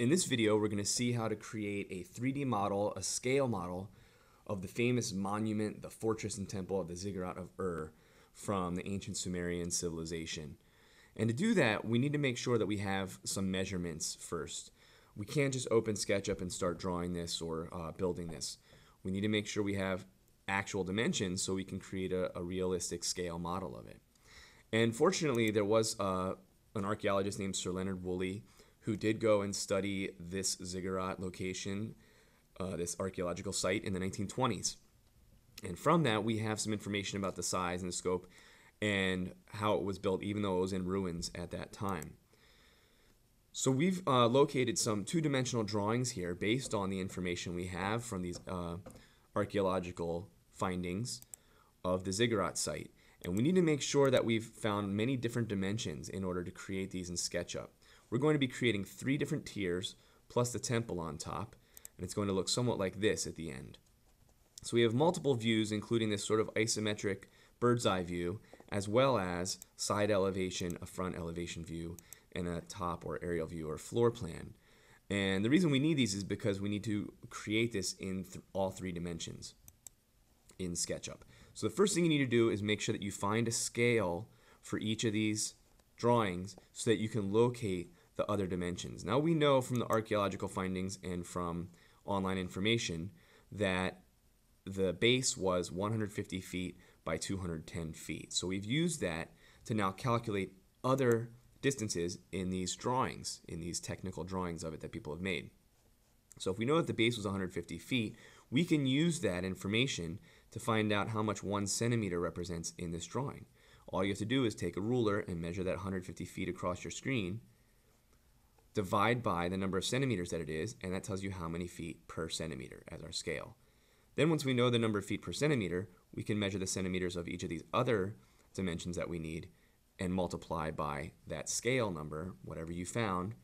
In this video, we're going to see how to create a 3D model, a scale model, of the famous monument, the fortress and temple of the Ziggurat of Ur from the ancient Sumerian civilization. And to do that, we need to make sure that we have some measurements first. We can't just open SketchUp and start drawing this or uh, building this. We need to make sure we have actual dimensions so we can create a, a realistic scale model of it. And fortunately, there was uh, an archaeologist named Sir Leonard Woolley who did go and study this ziggurat location, uh, this archaeological site in the 1920s. And from that, we have some information about the size and the scope and how it was built, even though it was in ruins at that time. So we've uh, located some two-dimensional drawings here based on the information we have from these uh, archaeological findings of the ziggurat site. And we need to make sure that we've found many different dimensions in order to create these in SketchUp. We're going to be creating three different tiers plus the temple on top, and it's going to look somewhat like this at the end. So we have multiple views, including this sort of isometric bird's eye view, as well as side elevation, a front elevation view, and a top or aerial view or floor plan. And the reason we need these is because we need to create this in th all three dimensions in SketchUp. So the first thing you need to do is make sure that you find a scale for each of these drawings so that you can locate the other dimensions. Now we know from the archaeological findings and from online information that the base was 150 feet by 210 feet. So we've used that to now calculate other distances in these drawings, in these technical drawings of it that people have made. So if we know that the base was 150 feet, we can use that information to find out how much one centimeter represents in this drawing. All you have to do is take a ruler and measure that 150 feet across your screen, divide by the number of centimeters that it is, and that tells you how many feet per centimeter as our scale. Then once we know the number of feet per centimeter, we can measure the centimeters of each of these other dimensions that we need and multiply by that scale number, whatever you found,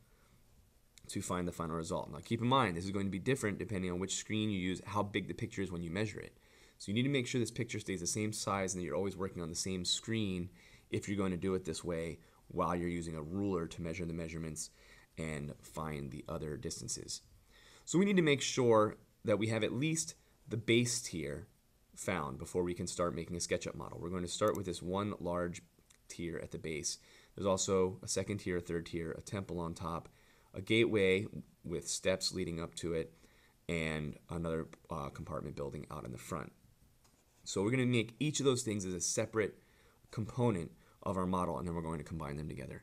to find the final result. Now keep in mind, this is going to be different depending on which screen you use, how big the picture is when you measure it. So you need to make sure this picture stays the same size and that you're always working on the same screen if you're going to do it this way while you're using a ruler to measure the measurements and find the other distances. So we need to make sure that we have at least the base tier found before we can start making a SketchUp model. We're going to start with this one large tier at the base. There's also a second tier, a third tier, a temple on top, a gateway with steps leading up to it, and another uh, compartment building out in the front. So we're going to make each of those things as a separate component of our model, and then we're going to combine them together.